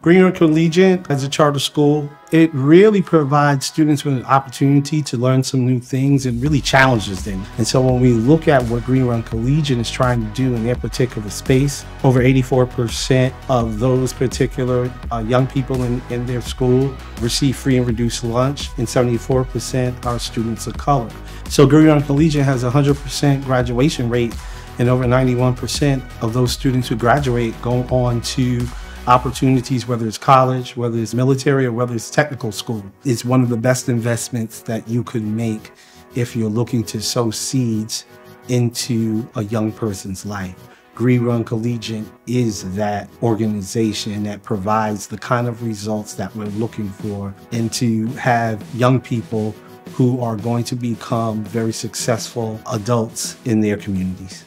Green Run Collegiate as a charter school, it really provides students with an opportunity to learn some new things and really challenges them. And so when we look at what Green Run Collegiate is trying to do in their particular space, over 84% of those particular uh, young people in, in their school receive free and reduced lunch, and 74% are students of color. So Green Run Collegiate has a 100% graduation rate, and over 91% of those students who graduate go on to opportunities, whether it's college, whether it's military, or whether it's technical school. It's one of the best investments that you could make if you're looking to sow seeds into a young person's life. Green Run Collegiate is that organization that provides the kind of results that we're looking for and to have young people who are going to become very successful adults in their communities.